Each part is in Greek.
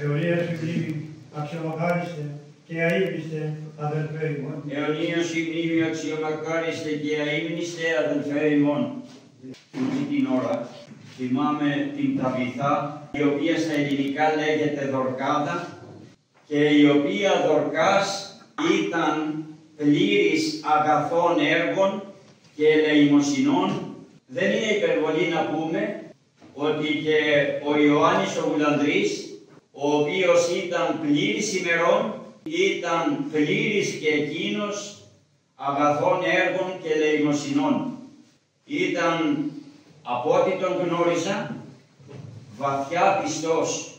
Αιωνία σου μνήμη, αξιομακάριστε και αείμνηστε, αδελφέ ημών. Αιωνίως η μνήμη αξιομακάριστε και αείμνηστε αδελφέ ημών. Τούτη την ώρα θυμάμαι την Ταβιθά, η οποία στα ελληνικά λέγεται Δορκάδα και η οποία Δορκάς ήταν πλήρης αγαθών έργων και ελεημοσυνών. Δεν είναι υπερβολή να πούμε ότι και ο Ιωάννης ο Βουλανδρής, ο οποίος ήταν πλήρης ημερών, ήταν πλήρης και εκείνος αγαθών έργων και ελεημοσυνών. Ήταν από ό,τι τον γνώριζα, βαθιά πιστός.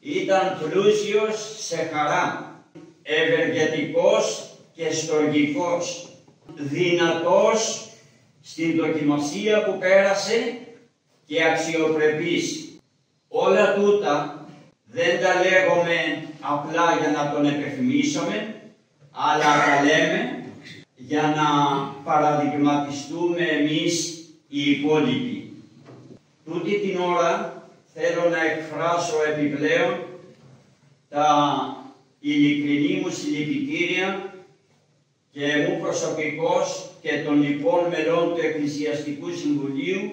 Ήταν πλούσιος σε χαρά, ευεργετικός και στοργικός, δυνατός στην δοκιμασία που πέρασε και αξιοπρεπής. Όλα τούτα δεν τα λέγουμε απλά για να τον επιθυμίσουμε, αλλά τα λέμε για να παραδειγματιστούμε εμείς οι υπόλοιποι. Τούτη την ώρα θέλω να εκφράσω επιπλέον τα ειλικρινή μου συλληπιτήρια και μου προσωπικός και των λοιπών μελών του Εκκλησιαστικού Συμβουλίου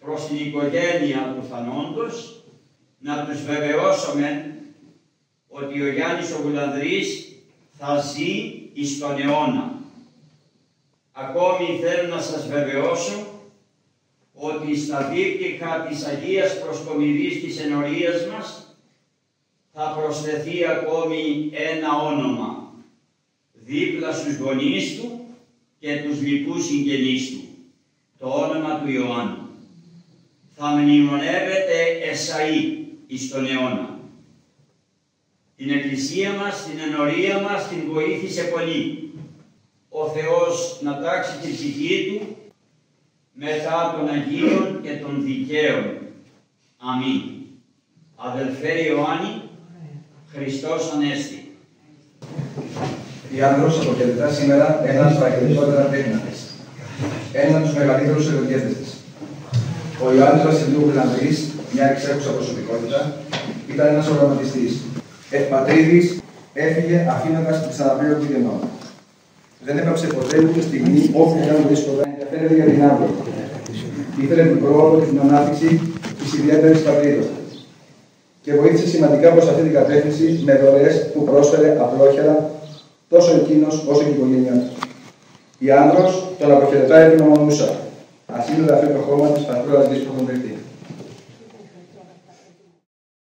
προς την οικογένεια του Θανόντος να τους βεβαιώσουμε ότι ο Γιάννης ο Γουλανδρής θα ζει εις τον αιώνα. Ακόμη θέλω να σας βεβαιώσω ότι στα δίπτυχα της Αγίας Προσκομιδής της ενορίας μας θα προσθεθεί ακόμη ένα όνομα δίπλα στους γονείς του και τους λοιπούς συγγενείς του, το όνομα του Ιωάννου. Θα μνημονεύεται Εσαΐ εις τον αιώνα. Την Εκκλησία μας, την ενορία μας την βοήθησε πολύ ο Θεός να τάξει την ψυχή του μετά των Αγίων και των Δικαίων. Αμήν. Αδελφέ Ιωάννη, Χριστός Ανέστη. Η Άνδρος αποκεντρά σήμερα έναν από τα αγαπητότερα τέκνα της. Έναν από τους μεγαλύτερους ερωτιέτες της. Ο Ιωάννης Βασιλείου Γουλανδρής, μια εξέχουσα προσωπικότητα, ήταν ένας οραματιστής. Ευπατρίδης έφυγε αφήνοντας τη του γεννό δεν έπαψε ποτέ ούτε στιγμή όπου ήταν δύσκολα να ενδιαφέρεται για την άδεια. Ήθελε την πρόοδο και την ανάπτυξη της ιδιαίτερης πατρίδας. Και βοήθησε σημαντικά προς αυτή την κατεύθυνση με δωρεές που πρόσφερε απλόχερα τόσο εκείνος όσο και η οικογένειά του. Η άνδρος τον αποχαιρετάει την ομονούσα. Α είναι αυτό το χώμα της πατρίδα τη που έχουν δεχτεί.